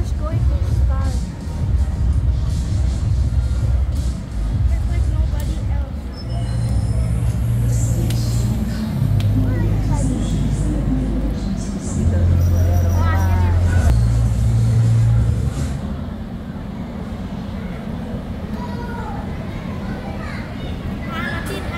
just going